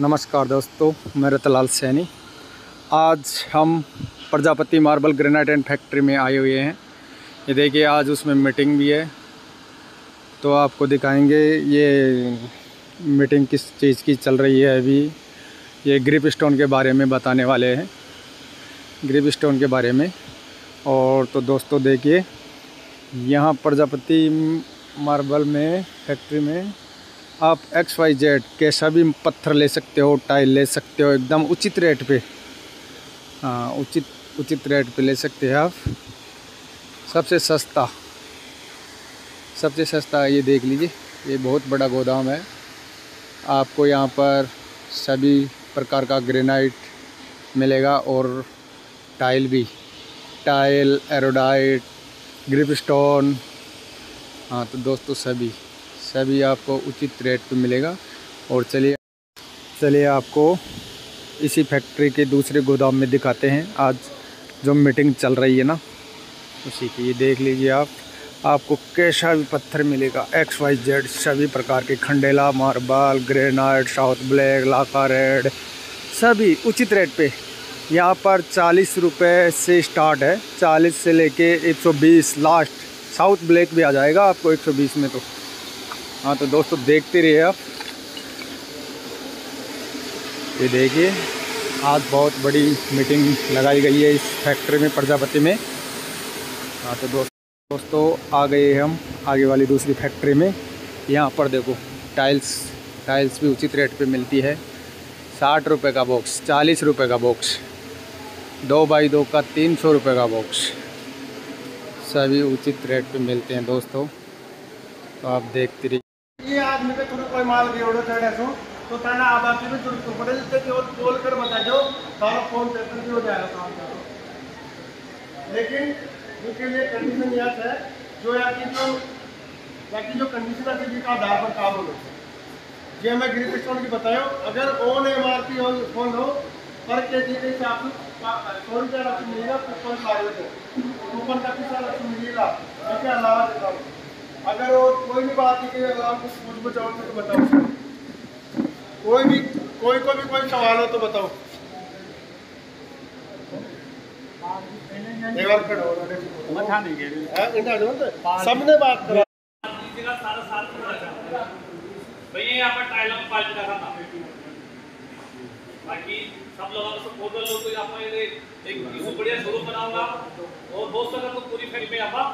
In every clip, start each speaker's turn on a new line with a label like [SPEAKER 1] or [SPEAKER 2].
[SPEAKER 1] नमस्कार दोस्तों, मैं रतलाल सैनी। आज हम Prajapati marble granite and factory में आए हुए हैं। ये देखिए, आज उसमें मीटिंग भी है। तो आपको दिखाएँगे ये मीटिंग किस चीज़ की चल रही है अभी। ये ग्रिप स्टोन के बारे में बताने वाले हैं। ग्रिप स्टोन के बारे में। और तो दोस्तों, देखिए, यहाँ प्रजापति मार्बल में, फैक्ट्री में आप एक्स वाई जेड कैसा भी पत्थर ले सकते हो, टाइल ले सकते हो, एकदम उचित रेट पे। हाँ उचित उचित रेट पे ले सकते हैं आप। सबसे सस्ता सबसे सस्ता ये देख लीजिए, ये बहुत बड़ा गोदाम है। आपको यहाँ पर सभी प्रकार का ग्रेनाइट मिलेगा और टाइल भी। टाइल, एरोडाइट ग्रिप स्टोन हाँ तो दोस्तों सभी। सभी आपको उचित रेट पे मिलेगा। और चलिए चलिए आपको इसी फैक्ट्री के दूसरे गोदाम में दिखाते हैं। आज जो मीटिंग चल रही है ना, उसी की ये देख लीजिए आप। आपको कैसा भी पत्थर मिलेगा एक्स वाई जेड सभी प्रकार के Khandela, marble, granite, south black, Lakha red, सभी उचित रेट पे। यहाँ पर चालीस रुपये से स्टार्ट है। चालीस से लेके एक सौ बीस, लास्ट साउथ ब्लैक भी आ जाएगा आपको एक सौ बीस में तो। हाँ तो दोस्तों देखते रहिए आप। ये देखिए, आज बहुत बड़ी मीटिंग लगाई गई है इस फैक्ट्री में, प्रजापति में। हाँ तो दोस्तों आ गए हम आगे वाली दूसरी फैक्ट्री में। यहाँ पर देखो टाइल्स टाइल्स भी उचित रेट पे मिलती है। साठ रुपये का बॉक्स चालीस रुपये का बॉक्स दो बाई दो का तीन सौ रुपये का बॉक्स सभी उचित रेट पे मिलते हैं दोस्तों। तो आप देखते रहिए।
[SPEAKER 2] आदमी पे थोड़ा कोई माल एवढं चढायचो तो त्यांना आबाची भी जुड़तो पडेल ते केवळ बोल कर बताजो सारा फ़ोन पेपर भी हो जाएगा काम का लेकिन उनके लिए कंडीशन यह है, जो यहाँ की जो यहाँ की जो कंडीशन है जी का आधार पर काम हो जे मैं ग्रीप स्टोन की बतायो, अगर on M R P phone हो, पर के जी के हिसाब से सौ रुपया राशि मिलेगा कूपन कार्य को कूपन का पैसा राशि मिलेगा इसके अलावा देता हूँ। अगर वो कोई भी बात नहीं कि अगर आप कुछ पूछ बचाओ तो बताओ कोई भी, कोई को भी कोई सवाल हो तो बताओ। हो सबने बात करा।
[SPEAKER 3] भैया यहाँ पर बाकी सब लोगों को सपोर्ट कर लो तो यहाँ एक बढ़िया बनाऊँगा और दोस्तों का तो पूरी फैक्ट्री में पर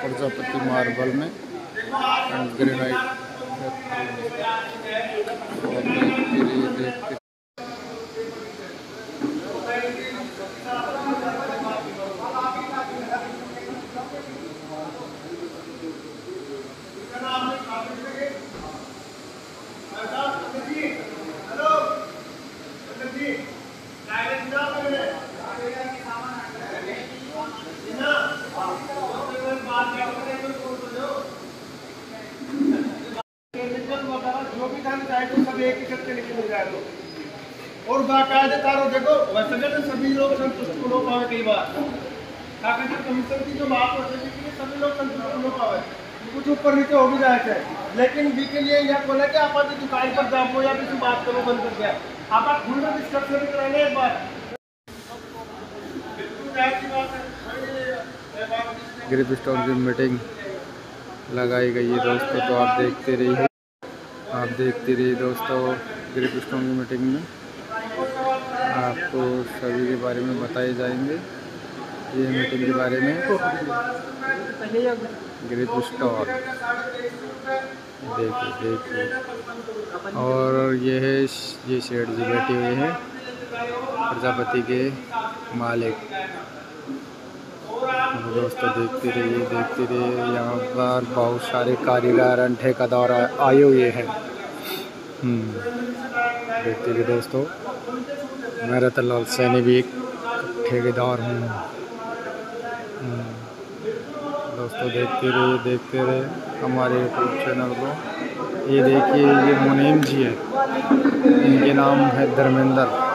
[SPEAKER 1] प्रजापति मार्बल में ग्रेनाइट रहिए देखते
[SPEAKER 2] जो भी चाहे तो सब एक ही करके जाए तो। और तारो देखो, वैसे तो सभी लोग संतुष्ट हो पावे कई बार। काका जी कमीशन की जो कि सभी लोग संतुष्ट हो पावे। कुछ ऊपर नीचे हो भी जाए लेकिन बी के लिए यह बोला कि आप आज दुकान पर जाओ, या किसी बात करो, बंद कर दिया। आप खुद में डिस्कशन कराने एक बार।
[SPEAKER 1] ग्रिप स्टोन की मीटिंग लगाई गई है दोस्तों तो आप देखते रहिए। आप देखते रहिए दोस्तों ग्रिप स्टोन की मीटिंग में। आपको सभी के बारे में बताए जाएँगे, ये मीटिंग के बारे में। ग्रिप स्टोन देखिए देखिए। और ये है, ये शेठ जी बैठे हुए हैं, प्रजापति के मालिक। दोस्तों देखते रहिए देखते रहिए। यहाँ पर बहुत सारे कारीगर एंड ठेकेदार आए हुए हैं। हम्म, देखते रहिए दोस्तों। मैं रतन लाल सैनी भी एक ठेकेदार हूँ। हम्म, दोस्तों देखते रहिए देखते रहे हमारे यूट्यूब चैनल को। ये देखिए ये मुनीम जी हैं। इनके नाम है धर्मेंद्र।